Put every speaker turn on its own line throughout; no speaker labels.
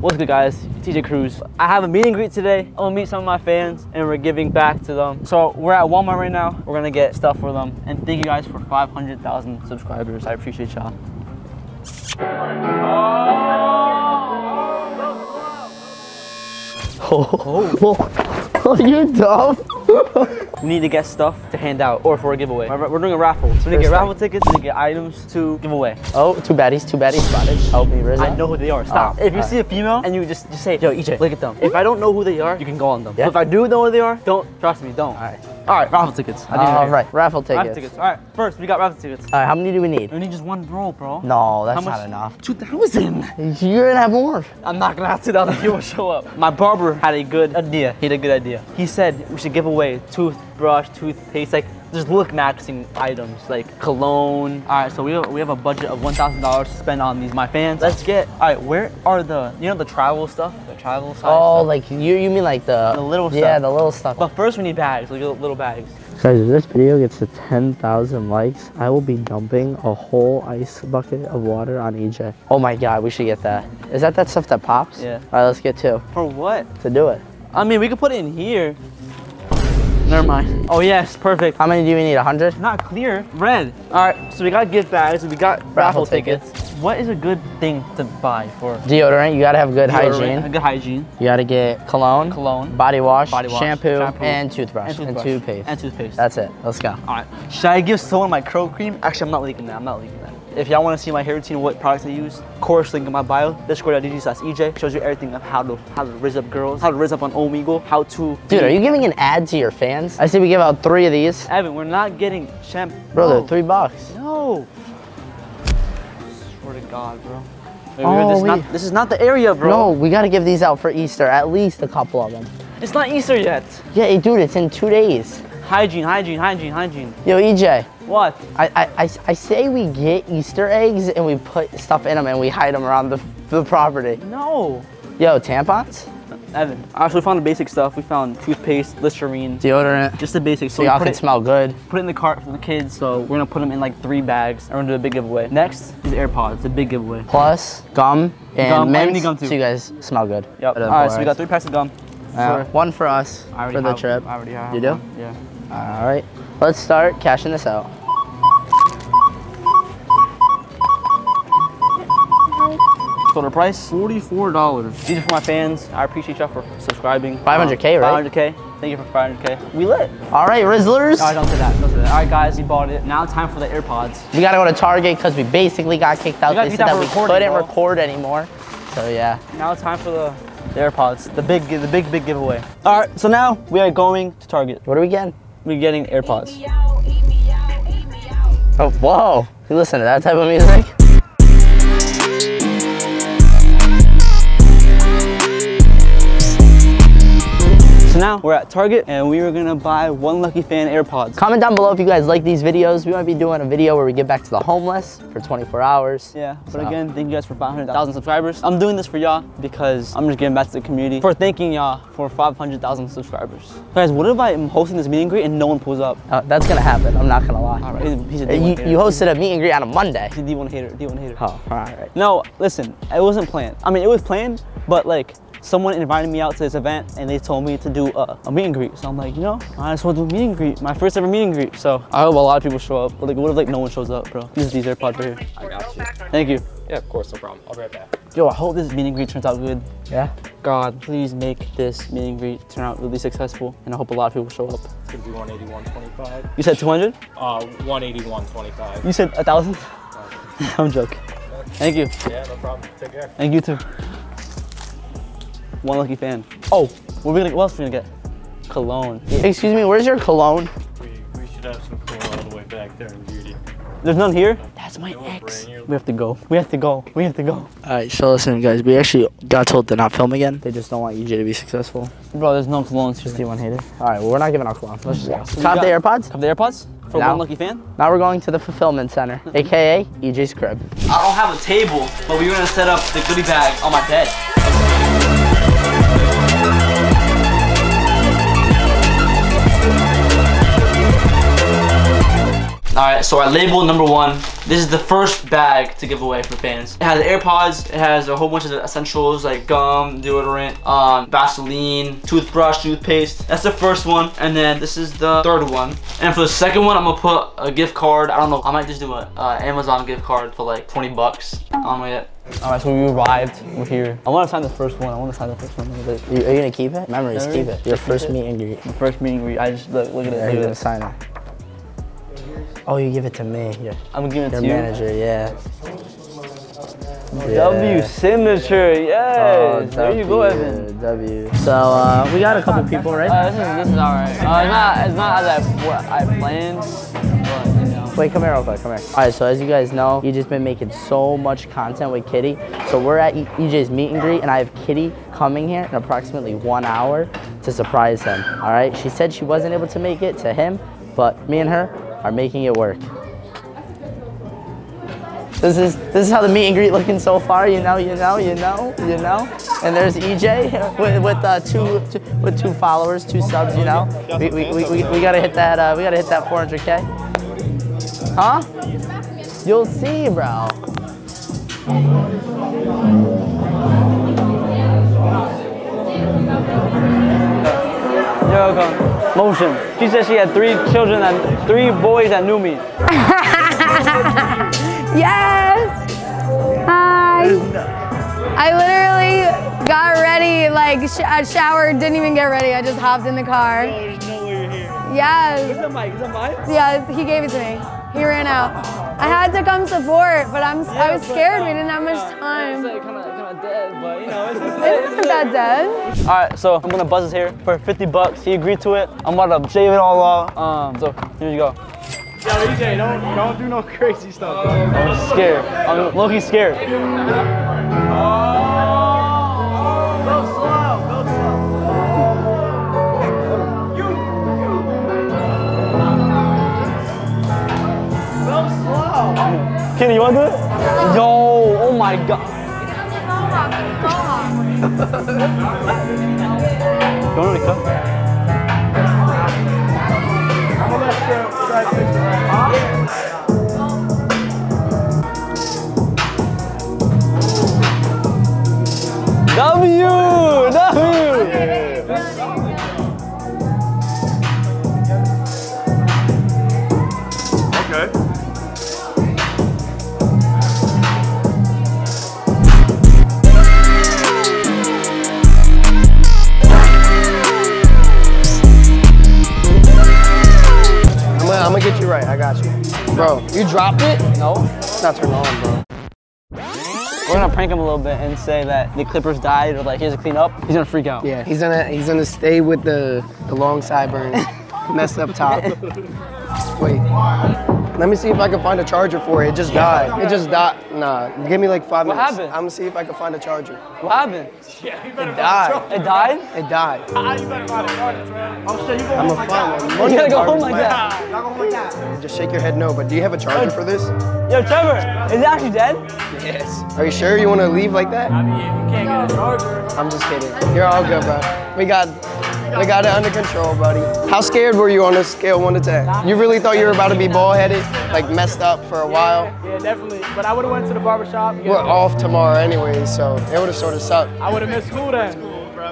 What's good guys? EJ Cruz. I have a meet and greet today. I'm gonna meet some of my fans and we're giving back to them. So we're at Walmart right now. We're gonna get stuff for them. And thank you guys for 500,000 subscribers. I appreciate y'all.
Oh, oh you're dumb.
We need to get stuff to hand out or for a giveaway. We're doing a raffle. So we need to get raffle tickets, we need to get items to give away.
Oh, two baddies, two baddies spotted. Help me, Rizzo.
I know who they are. Stop.
Oh,
if you see a female and you just, just say, yo, EJ, look at them. If I don't know who they are, you can go on them.
Yeah.
But if I do know who they are, don't trust me. Don't.
All right.
All right. Raffle tickets. I
All
it's
raffle
Raffle
tickets.
tickets. All right. First, we got raffle tickets.
All right, how many do we need?
We need just one roll, bro.
No, that's not enough.
2,000.
You're gonna have more.
I'm not gonna have 2,000 people show up. My barber had a good idea. He had a good idea. He said we should give away toothbrush, toothpaste, like just look maxing items like cologne. All right, so we have, we have a budget of $1,000 to spend on these my fans. Let's get. All right, where are the you know the travel stuff, the travel size
Oh,
stuff?
like you you mean like the
The little
Yeah, the little stuff.
But first we need bags, like little, little bags.
Guys, if this video gets to 10,000 likes, I will be dumping a whole ice bucket of water on EJ. Oh my god, we should get that. Is that that stuff that pops?
Yeah.
All right, let's get two
For what?
to do it.
I mean, we could put it in here. Never mind. Oh yes, perfect.
How many do we need? 100?
Not clear. Red. All right, so we got gift bags, we got raffle,
Raffle
tickets. What is a good thing to buy for
Deodorant, you gotta have good hygiene.
Good hygiene.
You gotta get cologne,
Cologne.
body wash,
Body wash,
shampoo,
shampoo,
and toothbrush, and,
toothbrush,
toothpaste.
And toothpaste.
That's it. Let's go.
All right. Should I give someone my curl cream? Actually, I'm not leaking that. I'm not leaking that. If y'all want to see my hair routine, what products I use, course link in my bio. Discord.gg slash EJ shows you everything of how to how to rizz up girls, how to rizz up on Omegle, how to.
Dude, are you giving an ad to your fans? I say we give out three of these.
Evan, we're not getting champ...
Bro,
no.
they're three bucks.
No. Swear to God, bro. Wait,
Oh,
this,
we-
not, this is not the area, bro.
No, we gotta give these out for Easter, at least a couple of them.
It's not Easter yet.
Yeah, dude, it's in two days.
Hygiene, hygiene, hygiene, hygiene.
Yo, EJ,
What?
I, I, I, I say we get Easter eggs and we put stuff in them and we hide them around the, the property.
No.
Yo, tampons?
Evan. Actually, we found the basic stuff. We found toothpaste, Listerine,
Deodorant.
just the basics.
So y'all can
it,
smell good.
put it in the cart for the kids. So we're gonna put them in like three bags. And we're gonna do a big giveaway. Next is AirPods, a big giveaway.
Plus, gum and
Gum. I
mints,
need gum too.
so you guys smell good.
Yep. All right, so we got three packs of gum.
Uh, one for us for the
have-
trip.
I already have.
You do?
one. Yeah.
All right, let's start cashing this out.
Total price forty-four dollars. These are for my fans. I appreciate y'all for subscribing.
500K, right?
500k. Thank you for 500k. We lit.
All right, Rizzlers.
All right, don't say that. Don't say that. All right, guys, we bought it. Now time for the AirPods.
We gotta go to Target because we basically got kicked out.
got
They said
out
that we couldn't
bro.
record anymore. So yeah.
Now it's time for the, the AirPods. The big, the big, big giveaway. All right, so now we are going to Target.
What are we getting?
We're getting AirPods.
Oh, whoa. You listen to that type of music?
So now we're at Target and we are gonna buy one lucky fan AirPods.
Comment down below if you guys like these videos. We might be doing a video where we give back to the homeless for 24 hours.
Yeah, but
So-
again, thank you guys for 500,000 subscribers. I'm doing this for y'all because I'm just giving back to the community for thanking y'all for 500,000 subscribers. Guys, what if I'm hosting this meet and greet and no one pulls up?
Uh, that's gonna happen. I'm not gonna lie.
All right, he's a, he's a
Uh,
D1
You, you hosted a meet and greet on a Monday.
He's a D1 hater, D1 hater.
Oh, all right.
No, listen, it wasn't planned. I mean, it was planned, but like, someone invited me out to this event and they told me to do a, a meet and greet. So I'm like, you know, I just want to do a meet and greet, my first ever meet and greet. So I hope a lot of people show up. But like, what if like no one shows up, bro? These are these AirPods right here.
I got you.
Thank you.
Yeah, of course, no problem. I'll be right back.
Yo, I hope this meet and greet turns out good.
Yeah.
God, please make this meet and greet turn out really successful. And I hope a lot of people show up.
It's gonna be 181.25.
You said 200?
Uh, 181.25.
You said a thousand? I'm joking. Thank you.
Yeah, no problem. Take care.
Thank you too. One lucky fan. Oh, what, are we gonna, what else are we gonna get? Cologne.
Excuse me, where's your cologne?
We, we should have some cologne all the way back there in beauty.
There's none here? That's my
Don't
ex. We have to go. We have to go. We have to go.
All right, so listen, guys. We actually got told to not film again. They just don't want EJ to be successful.
Bro, there's no colognes
Just
here.
D1 hater. All right, well, we're not giving out cologne. Let's just go.
So we
Cop the AirPods.
Have the AirPods? For
No.
one lucky fan?
Now we're going to the fulfillment center, aka EJ's crib.
I don't have a table, but we are gonna set up the goodie bag on my bed. All right, so our label number one This is the first bag to give away for fans. It has AirPods. It has a whole bunch of essentials like gum, deodorant, um, Vaseline, toothbrush, toothpaste. That's the first one. And then this is the third one. And for the second one, I'm gonna put a gift card. I don't know. I might just do an uh, Amazon gift card for like 20 bucks. I don't know yet. All right, so we arrived. We're here. I want to sign the first one. I want to sign the first one. Look at
You, are you gonna keep it? Memories,
Memories?
keep it. Your
Keep
first
it.
meet and greet.
The first meeting we. I just look. Look at it.
Are
Look
you
at
gonna
it.
sign it? Oh, you give it to me. Your,
I'm giving it to you.
manager, yeah.
W signature. Yes. there you go, Evan.
W. So uh, we got a couple people, right?
Uh, this is this is alright. Uh, it's not it's not as I what I planned, but you know.
Wait, come here real quick, come here. All right, so as you guys know, he's just been making so much content with Kitty. So we're at EJ's meet and greet, and I have Kitty coming here in approximately one hour to surprise him. All right, she said she wasn't able to make it to him, but me and her are making it work. This is this is how the meet and greet looking so far. You know, you know, you know, you know. And there's EJ with, with uh, two, two with two followers, two subs. You know, we, we, we, we, gotta hit that uh, we gotta hit that 400k. Huh? You'll see, bro.
You're. Motion. She said she had three children and three boys that knew me.
Yes! Hi! I literally got ready, like, sh- I showered, didn't even get ready. I just hopped in the car. Yes.
Is that mic? Is that mine?
Yeah, he gave it to me. He ran out. I had to come support, but I'm, I was scared. We uh, didn't have much time.
Kind of kind of dead, but you know, it's just.
It's not that dead.
All right, so I'm gonna buzz his hair for 50 bucks. He agreed to it. I'm about to shave it all off. Um, so here you go.
Yo, EJ, don't don't do no crazy stuff. Bro.
I'm scared. I'm low-key scared. Kenny, you wanna do it? You want to cut?
Get you right. I got you. Bro, you dropped it?
No.
It's not turned on, bro.
We're gonna prank him a little bit and say that the Clippers died or like he has to clean up. He's gonna freak out.
Yeah, he's gonna he's gonna stay with the the long sideburns, messed up top. Wait, let me see if I can find a charger for it. It just died. It just died. Nah, give me like five
What
minutes.
happened?
I'm gonna see if I can find a charger.
What happened? Yeah.
It died.
It died?
It died.
you better find a charger, Trey. Oh shit, you
I'm gonna find one.
You gotta go
Chargers
home like that.
Just shake your head no. But do you have a charger for this?
Yo, Trevor, is it actually dead?
Yes. Are you sure you want to leave like that?
I mean, if you can't get a charger.
I'm just kidding. You're all good, bro. We got we got it under control, buddy. How scared were you on a scale one to ten? You really thought you were about to be bald headed, like messed up for a while?
Yeah, definitely. But I would have went to the barbershop. you
We're off tomorrow anyway, so it would have sort of sucked.
I would have missed school then.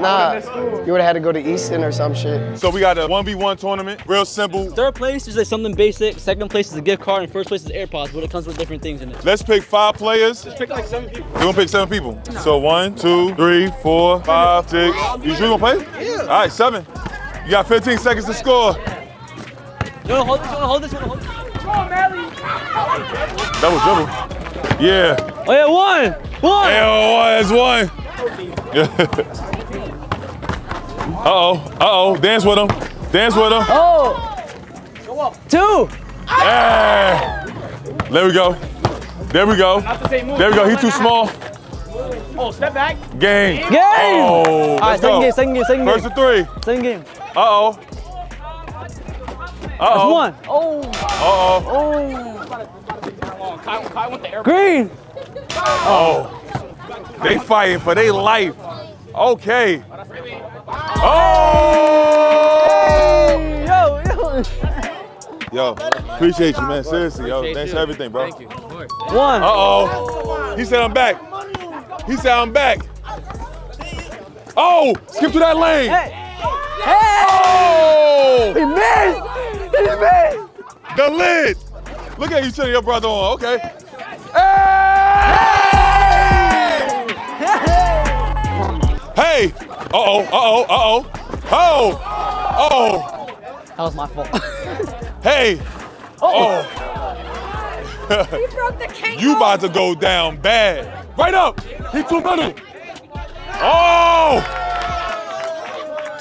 Nah, you would have had to go to Easton or some shit.
So we got a 1v1 tournament. Real simple.
Third place is like something basic. Second place is a gift card, and first place is AirPods, but it comes with different things in it.
Let's pick five players.
Pick like seven people.
We're gonna pick seven people. So one, two, three, four, five, six. You sure you gonna play? Yeah. All right, seven. You got 15 seconds to score.
You wanna hold this? You wanna hold this? You wanna hold this?
Double dribble. Yeah.
Oh yeah, one, one.
Hey, oh, that's one. uh oh. Uh oh. Dance with him. Dance with him.
Oh. Two.
Yeah. There we go. There we go.
Not the same move.
There we go. He too small.
Oh, step back.
Game.
Game.
Oh,
All right,
let's
second
go.
game, second game, second
First
game.
to three.
Second game.
Uh oh. Uh
That's
oh.
one. Oh.
Uh oh.
Oh.
Kai, Kai went to air.
Green.
Oh. They fighting for their life. Okay. Oh!
Yo, yo.
Yo, appreciate you, man. Seriously, yo. Thanks for everything, bro.
Thank you.
One.
Uh oh. He said I'm back. He said I'm back. Oh, skip to that lane. Oh,
He missed. He missed.
the lid. Look at you turning your brother on. Okay. Hey. Hey. Uh oh. Uh oh. Uh oh. Oh. Oh.
That was my fault.
Hey. Oh.
He broke the king.
You about to go down bad. Right up. He too little. Oh.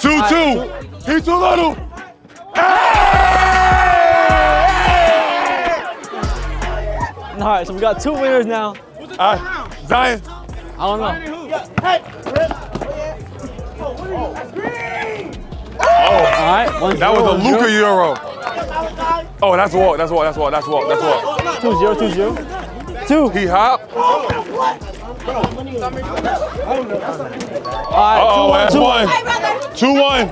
Two two. He too little. Hey!
All right, so we got two winners now.
All right, Zion.
I don't know. All right, one
That was a Luca
zero.
Euro. Oh, that's a walk. That's a walk. That's a walk. That's a walk. That's a walk.
Two zero, two zero. Two.
He hop.
All right,
Oh, that's
two,
one. Two one.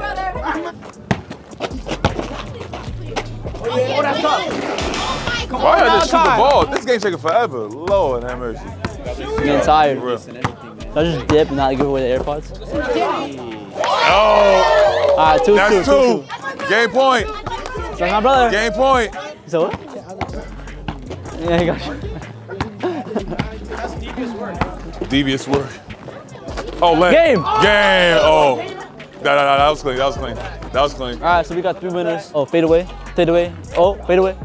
Oh, Why y'all just shoot the ball? This game taking forever. Lord have mercy.
I'm getting tired.
For real.
Should I just dip and not give away the AirPods?
Oh,
All right, two,
that's
two, two,
two. Game point.
two. So my brother.
Game point.
So what? Yeah, he got you.
Devious work. Oh, let
Game.
Game. Oh. That, that, that was clean. That was clean. That was clean.
All right, so we got three winners. Oh, fade away, fade away. Oh, fade away.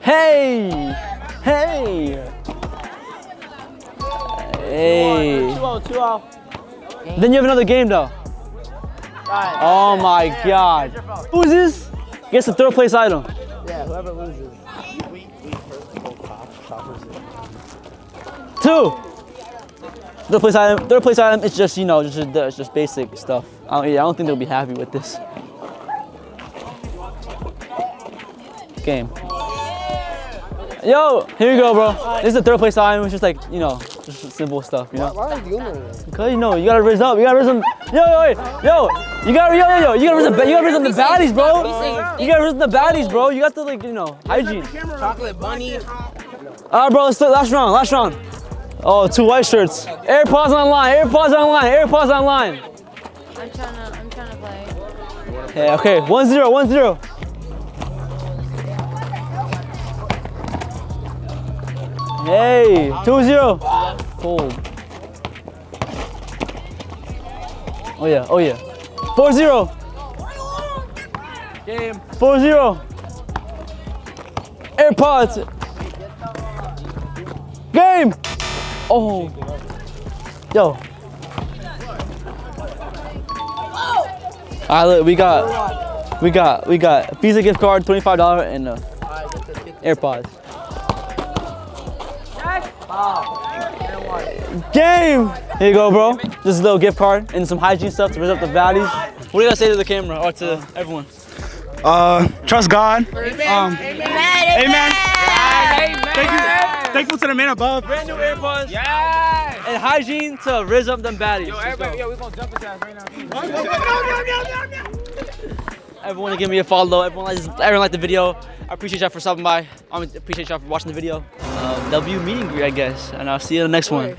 Hey, hey, hey. Two out, two out. Then you have another game though. Oh my God. Who's this? Gets the third place item.
Yeah, whoever loses.
Two. Third place item. Third place item. It's just you know, just it's just basic stuff. I don't, yeah, I don't think they'll be happy with this game. Yo, here you go, bro. This is the third place item. It's just like you know, just simple stuff. You know,
Why are you doing that?
cause you know you gotta raise up. You gotta raise them. Yo, yo, wait, yo. You gotta, yo, yo, yo. You gotta raise the, you gotta raise up the baddies, bro. You gotta raise up the baddies, bro. You got to like, you know, hygiene.
Chocolate bunny.
All right, bro. Let's do last round. Last round. Oh, two white shirts. AirPods online. AirPods online. AirPods online.
I'm trying to, I'm trying to play.
Yeah, okay. One zero. One zero. Hey, two zero. Cold. Oh yeah. Oh yeah. Four zero.
Game.
Four zero. AirPods. Game. Oh. Yo. All right, look, we got, we got, we got Visa gift card, twenty-five dollar, and uh, AirPods. Game. Here you go, bro. Just a little gift card and some hygiene stuff to raise up the values. What do you gotta say to the camera or to everyone?
Uh, trust God. Um, amen. Thank you. Thankful to the man above.
Brand new AirPods. Yeah. And hygiene to raise up them baddies. Let's go.
Yo, we gonna jump his ass right now.
Everyone to give me a follow. Everyone like, everyone like the video. I appreciate y'all for stopping by. I appreciate y'all for watching the video. Uh, W meet and greet, I guess. And I'll see you in the next one.